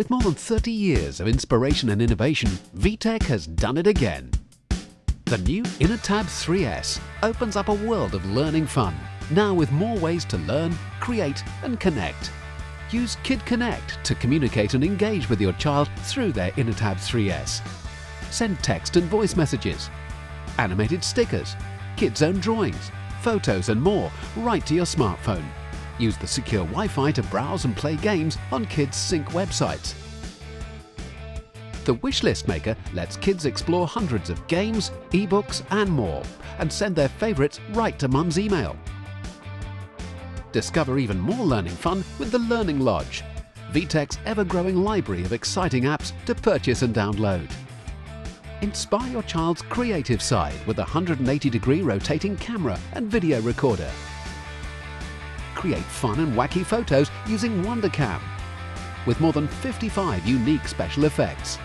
With more than 30 years of inspiration and innovation, VTech has done it again. The new InnoTab 3S opens up a world of learning fun, now with more ways to learn, create and connect. Use Kid Connect to communicate and engage with your child through their InnoTab 3S. Send text and voice messages, animated stickers, kids' own drawings, photos and more right to your smartphone. Use the secure Wi-Fi to browse and play games on Kids Sync websites. The Wishlist Maker lets kids explore hundreds of games, ebooks and more and send their favourites right to mum's email. Discover even more learning fun with the Learning Lodge, VTech's ever-growing library of exciting apps to purchase and download. Inspire your child's creative side with a 180-degree rotating camera and video recorder. Create fun and wacky photos using WonderCam with more than 55 unique special effects.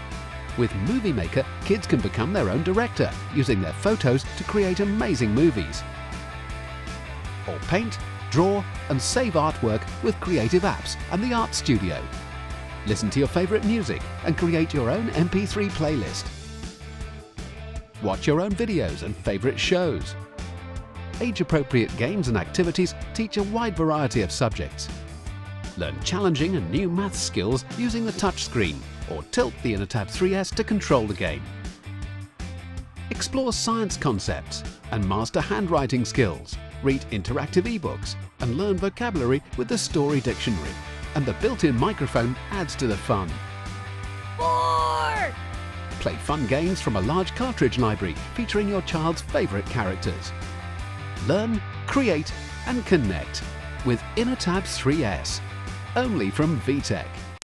With Movie Maker, kids can become their own director using their photos to create amazing movies. Or paint, draw and save artwork with creative apps and the Art Studio. Listen to your favourite music and create your own MP3 playlist. Watch your own videos and favourite shows. Age-appropriate games and activities teach a wide variety of subjects. Learn challenging and new math skills using the touchscreen or tilt the InnoTab 3S to control the game. Explore science concepts and master handwriting skills. Read interactive ebooks and learn vocabulary with the Story Dictionary. And the built-in microphone adds to the fun. Four! Play fun games from a large cartridge library featuring your child's favourite characters. Learn, create and connect with InnoTab 3S. Only from VTech.